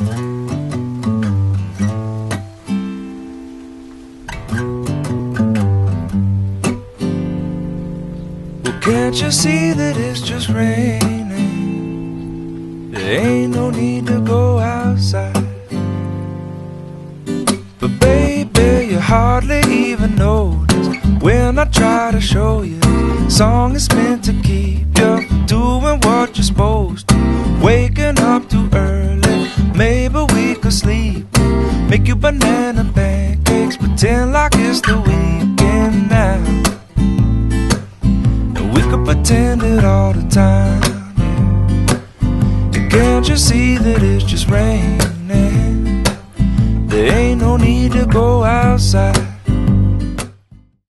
Well, can't you see that it's just raining? There ain't no need to go outside. But baby, you hardly even notice when I try to show you. Song is meant to keep you doing what you're supposed to. Make you banana pancakes, pretend like it's the weekend now. And we could pretend it all the time. And can't you see that it's just raining? There ain't no need to go outside.